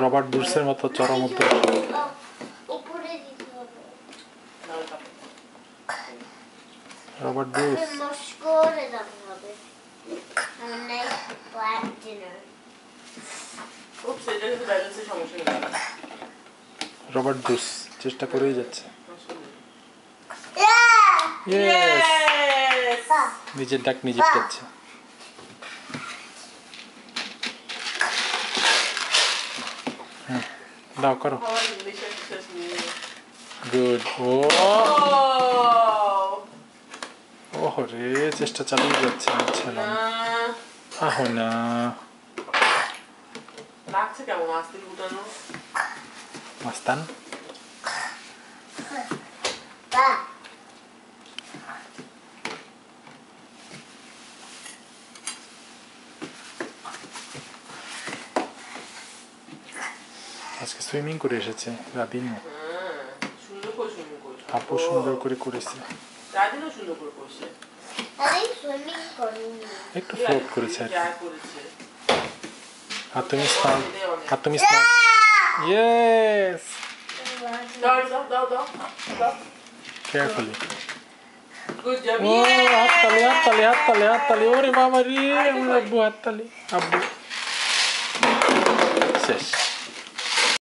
Robert ব্রুসের মতো চরম। Robert নেই। রবার্ট ব্রুস চেষ্টা করেই যাচ্ছে! নিজের ডাক নিজে পেয়েছে দাও করো। গুড ও Oh! ওহ রে চেষ্টা চালিয়ে যাচ্ছে না না। আহো না লাগছে কেমন আস্তে উঠানো মাস্তান বা আজকে সুইমিং করে এসেছে রাবিনও হ্যাঁ, সুন্দর করে সুইমিং করছে আপু সুন্দর করে করেছে রাদিনও সুন্দর করে করছে আমি সুইমিং করিনি একটু ফ্লোট করেছে আর কি। যা করেছে আর তুমি স্নান আর তুমি স্নান ইয়েস দাও দাও দাও দাও দাও কেয়ারফুলি গুড জব ও হাততালি হাততালি হাততালি হাততালি ওরে বাবা রে আমার আব্বু হাততালি আব্বু শেষ